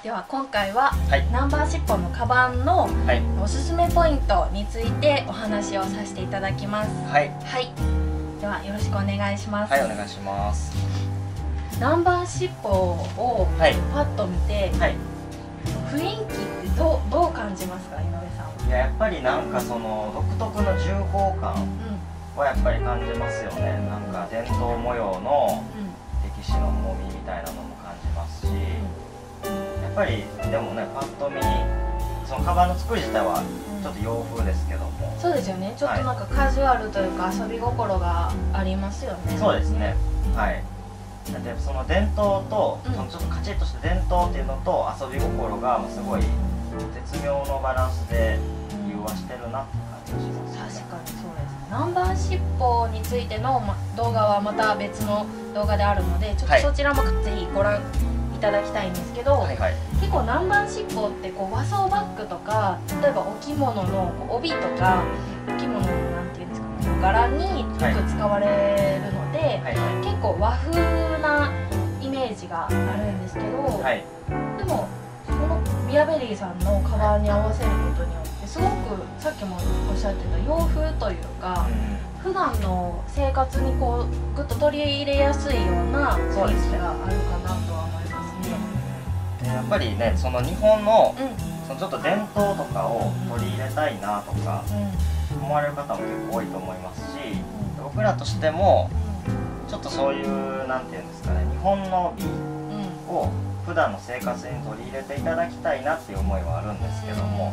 では今回は、はい。ナンバーシッポのカバンのはい。おすすめポイントについてお話をさせていただきます。はい。はい。ではよろしくお願いします、はいお願いします。ナンバーシッポをはい。パッと見て、はい。雰囲気ってどうどう感じますか井上さんは？いややっぱりなんかその独特の重厚感うはやっぱり感じますよね。なんか伝統模様のんうん。歴史の重みみたいなのも感じますし。やっぱりでもねパッと見そのカバンの作り自体はちょっと洋風ですけども。そうですよね。ちょっとなんかカジュアルというか遊び心がありますよね。そうですね。はい。だってその伝統と、うん。そのちょっとカチッとした伝統っていうのと遊び心がすごい絶妙のバランスで融和してるなって感じがします、確かにそうです。ナンバーシッポについての、ま、動画はまた別の動画であるのでちょっはい。とそちらもぜひご覧いただきたいんですけど、はいはい。結構ナンバーシッポってこう和装バッグとか例えばお着物の帯とかお着物のなんていうんですかね柄によく使われるので、はい。は結構和風なイメージがあるんですけど、いはい。でもこのビアベリーさんのカバンに合わせることによってすごくさっきもおっしゃってた洋風というかう普段の生活にこうグッと取り入れやすいような雰囲気があるかなとはやっぱりねその日本のうん。そのちょっと伝統とかを取り入れたいなとかうん。思われる方も結構多いと思いますし僕らとしてもちょっとそういうなんていうんですかね日本の美うん。を普段の生活に取り入れていただきたいなっていう思いはあるんですけども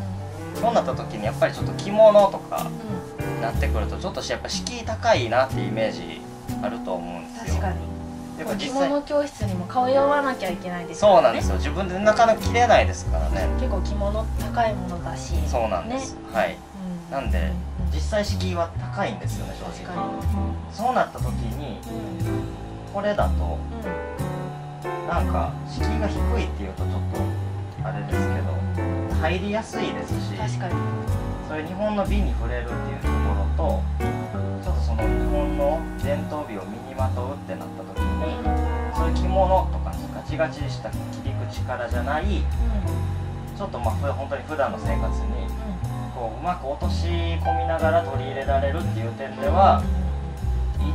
そうなった時にやっぱりちょっと着物とかうん。になってくるとちょっとやっぱ敷居高いなっていうイメージあると思うんですよやっぱ着実際物教室にも通わなきゃいけないですそうなんですよ。自分でなかなか着れないですからね。結構着物高いものだしそうなんです、はい。うん。なんでうん実際敷居は高いんですよね正直。そうなった時にうんこれだとうんなんか敷居が低いっていうとちょっとあれですけど入りやすいですし確かに。そういう日本の美に触れるっていうところとちょっとその日本の伝統美を身にまとうってなった時にそういう着物とかガチガチした切り口からじゃないちょっとまあふ本当に普段の生活にこううまく落とし込みながら取り入れられるっていう点では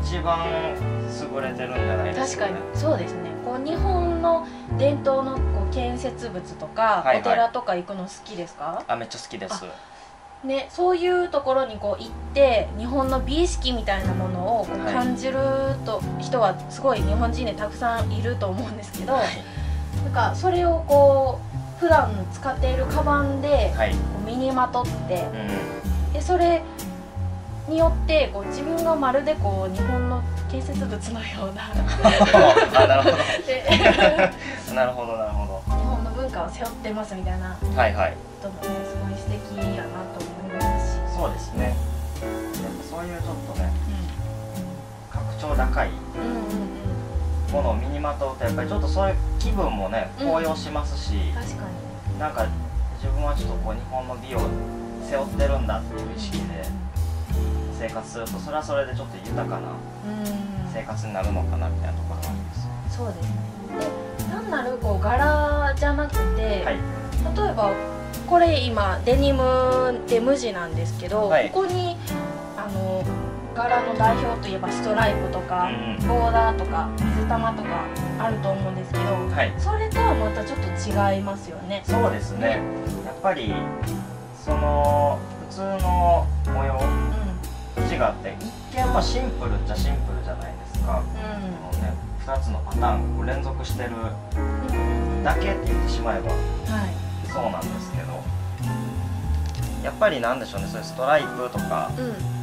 一番優れてるんじゃないですかね。確かに。そうですね。こう日本の伝統のこう建設物とか、はいはい。お寺とか行くの好きですか？あめっちゃ好きですねそういうところにこう行って日本の美意識みたいなものを感じると、人はすごい日本人でたくさんいると思うんですけど、はい。なんかそれをこう普段使っているカバンではい。こう身にまとってうん。でそれによってこう自分がまるでこう日本の建設物のような あなるほでどなるほど なるほ日本の文化を背負ってますみたいな。どはいはい。こともねすごい素敵やなそうですね。やっぱそういうちょっとね格調高いものを身にまとうとやっぱりちょっとそういう気分もねうん高揚しますし、確かに。なんか自分はちょっとこう日本の美を背負ってるんだっていう意識で生活するとそれはそれでちょっと豊かなうん。生活になるのかなみたいなところがあります。そうですね。で単なるこう柄じゃなくて、はい。例えばこれ今デニムで無地なんですけど、はい。ここにあの柄の代表といえばストライプとか、うんうん。ボーダーとか水玉とかあると思うんですけど、はい。それとはまたちょっと違いますよね。そうですね。やっぱりその普通の模様うと違って一見まあシンプルっちゃシンプルじゃないですか、ん。このね、2つのパターンがこう連続してるうん。だけって言ってしまえば。はいそうなんですけどやっぱりなんでしょうねそういうストライプとかうん。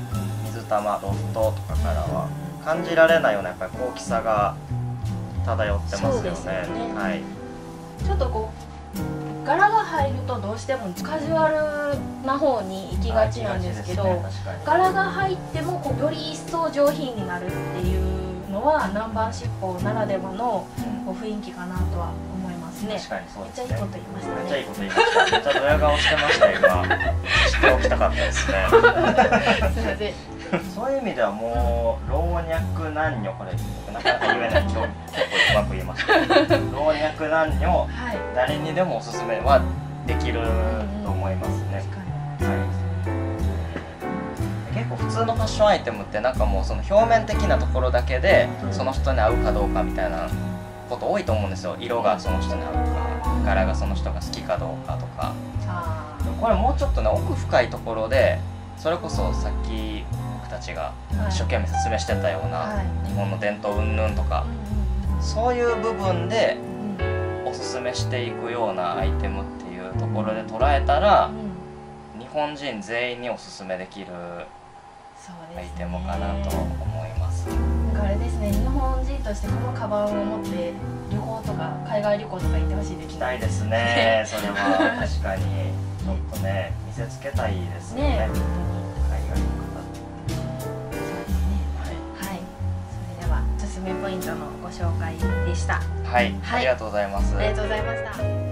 水玉ドットとかからは感じられないようなやっぱり高貴さが漂ってますよね。よね。はい。ちょっとこう柄が入るとどうしてもカジュアルな方に行きがちなんですけど、ね柄が入ってもこうより一層上品になるっていうのはナンバーシッポならではの雰囲気かなとは思いますね。確かにそうめっですね。ちゃいいこと言いましたね。めっちゃいいこと言いました。めっちゃドヤ顔してました今。知っておきたかったですね。すいません。そういう意味ではもう老若男女これ僕なかなか言えない今日結構うまく言えました。老若男女はい。誰にでもおすすめはできると思いますね、確かに。は通のファッションアイテムってなんかもうその表面的なところだけでうんその人に合うかどうかみたいなこと多いと思うんですよ。色がその人に合うか柄がその人が好きかどうかとか。これもうちょっとね奥深いところでそれこそさっき僕たちがー一生懸命説明してたようなはい日本の伝統云々とかうそういう部分でおすすめしていくようなアイテムっていうところで捉えたらうん。日本人全員におすすめできるアイテムかなと思います。なんかあれですね日本人としてこのカバンを持って旅行とか海外旅行とか行ってほしいです行きたいですね。それは確かにちょっとね見せつけたいですよね。ね海外の方って。そうですねはいはいそれではおすすめポイントのご紹介でしたはい、はいありがとうございます。ありがとうございました